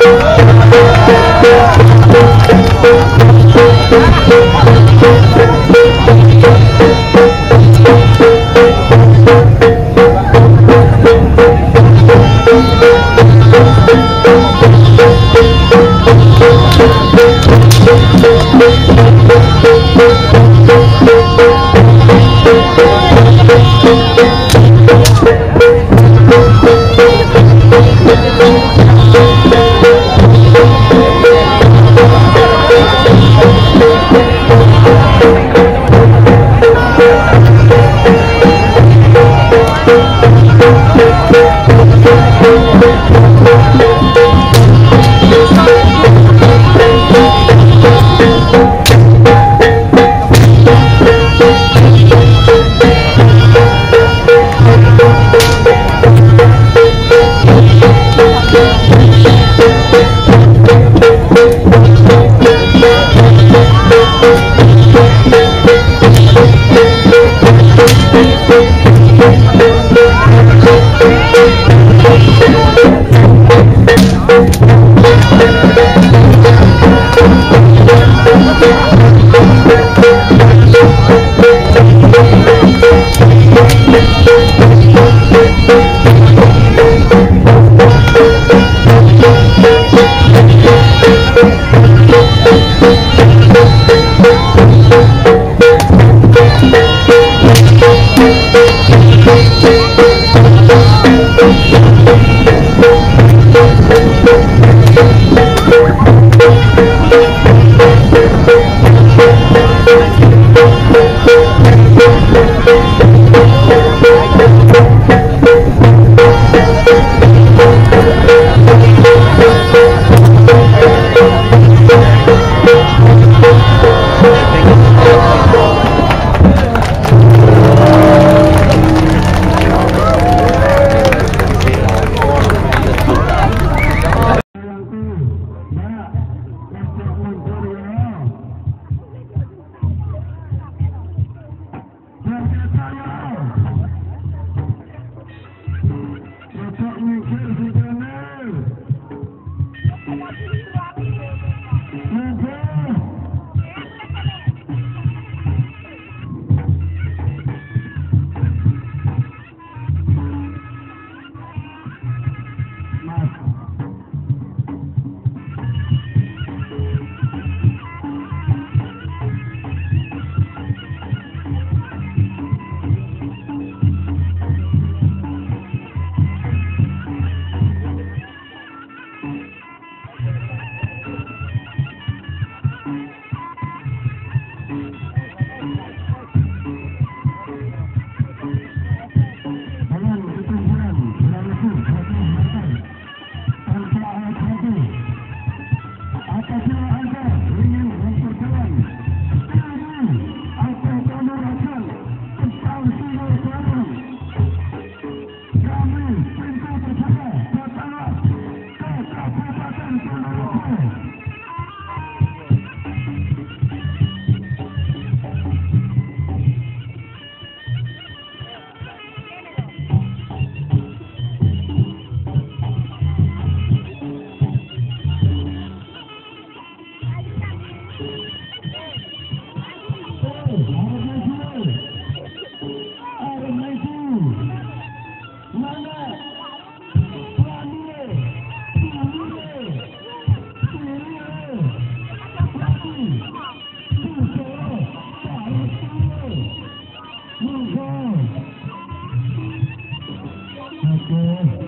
Thank Mm-hmm.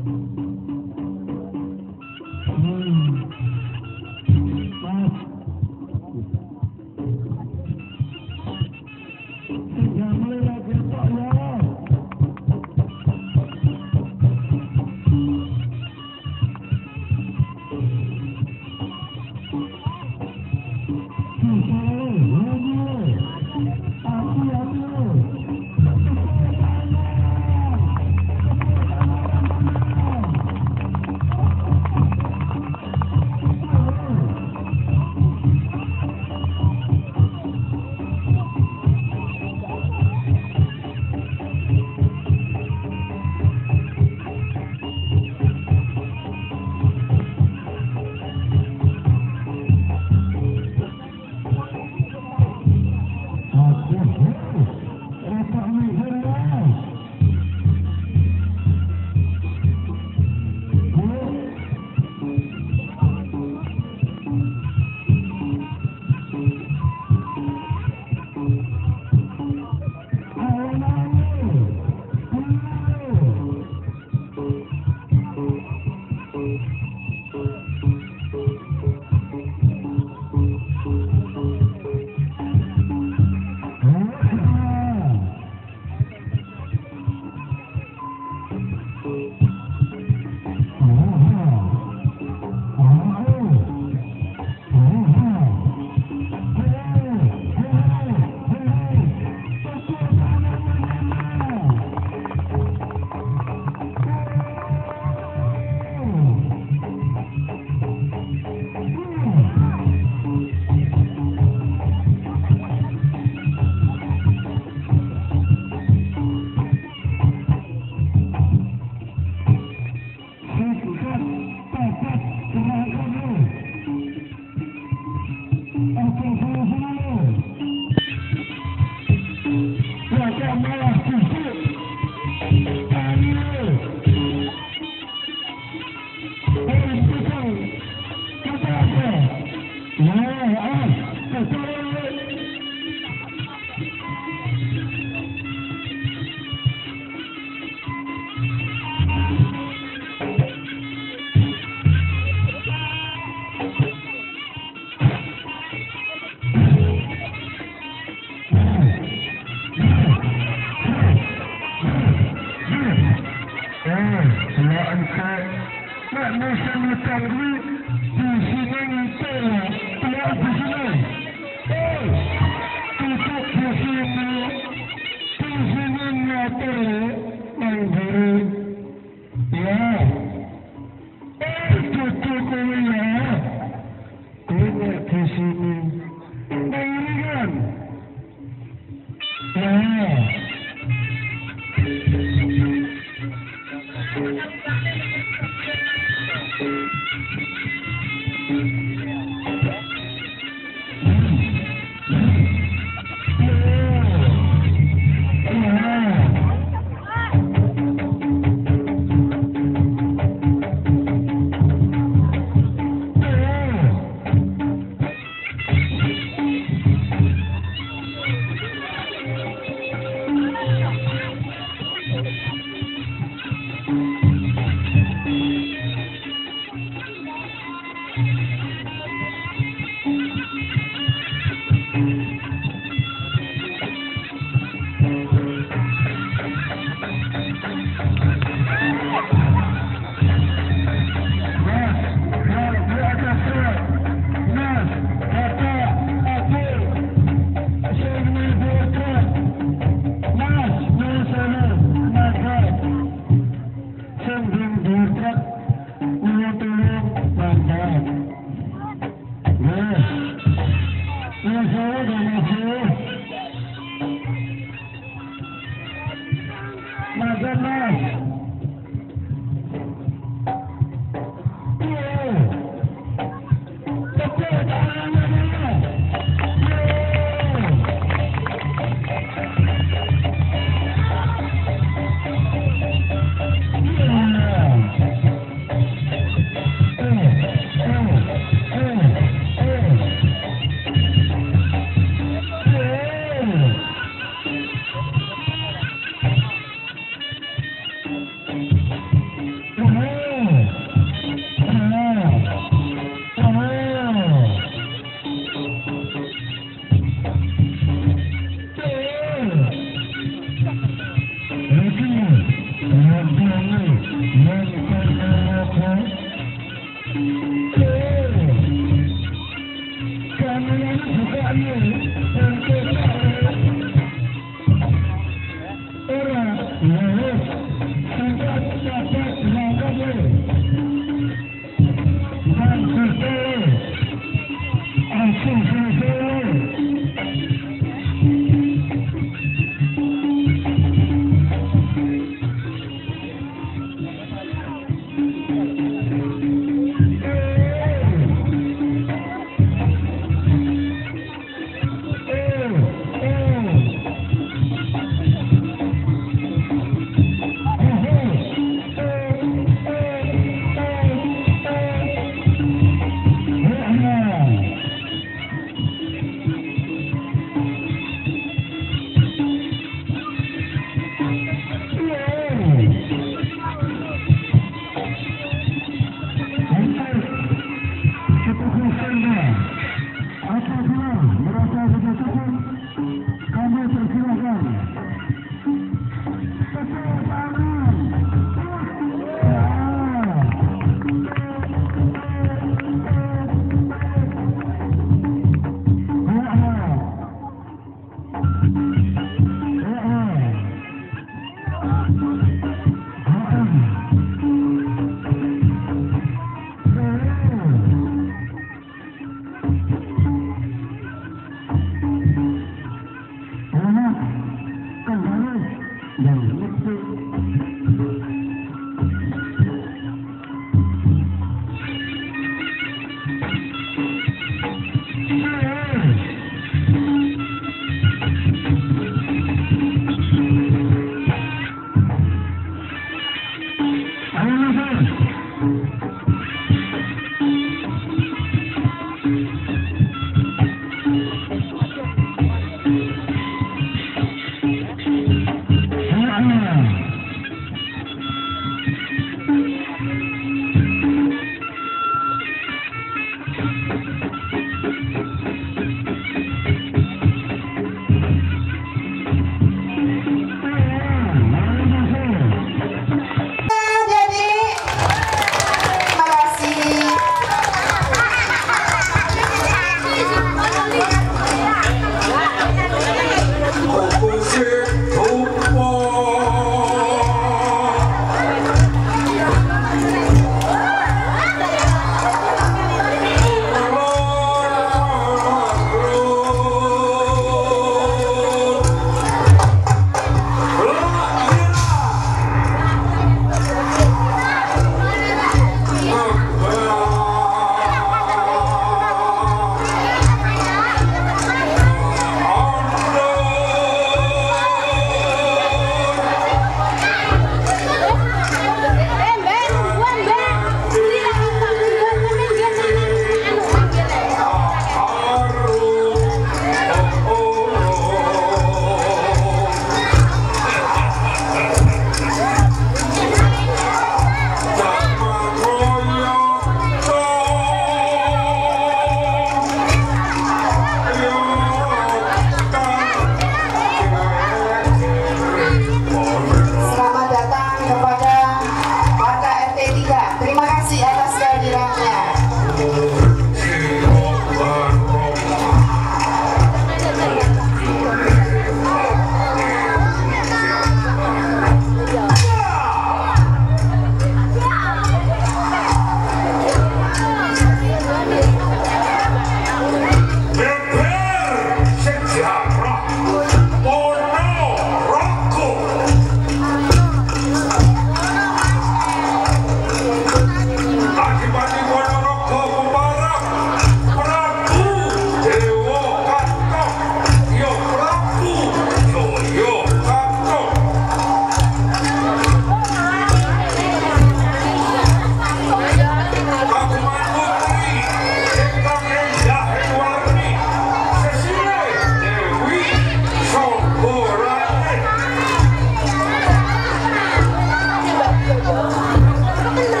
조금 더